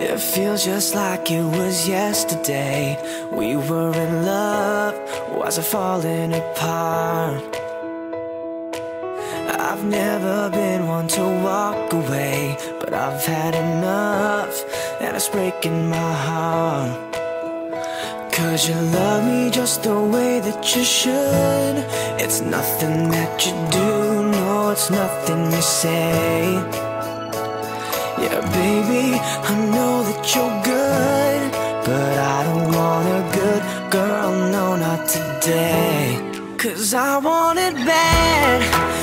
It feels just like it was yesterday. We were in love, was it falling apart? I've never been one to walk away, but I've had enough, and it's breaking my heart. Cause you love me just the way that you should. It's nothing that you do, no, it's nothing you say. Yeah, baby, I know that you're good But I don't want a good girl, no, not today. Cause I want it bad